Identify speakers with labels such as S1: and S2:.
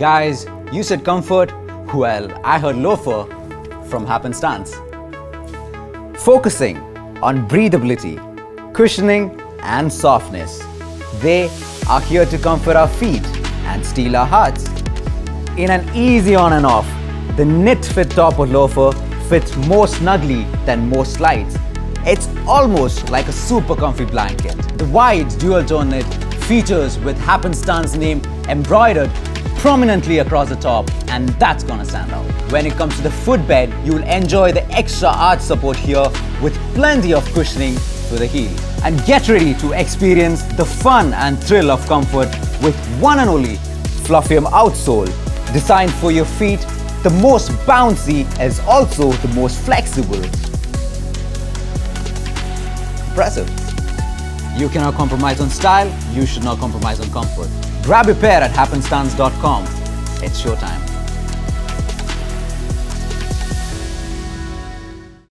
S1: Guys, you said comfort? Well, I heard loafer from happenstance. Focusing on breathability, cushioning, and softness. They are here to comfort our feet and steal our hearts. In an easy on and off, the knit fit top of loafer fits more snugly than most slides. It's almost like a super comfy blanket. The wide dual tone knit features with happenstance name embroidered prominently across the top and that's gonna stand out. When it comes to the footbed, you'll enjoy the extra arch support here with plenty of cushioning to the heel. And get ready to experience the fun and thrill of comfort with one and only Fluffium outsole. Designed for your feet, the most bouncy is also the most flexible. Impressive. You cannot compromise on style, you should not compromise on comfort. Grab your pair at happenstance.com. It's showtime.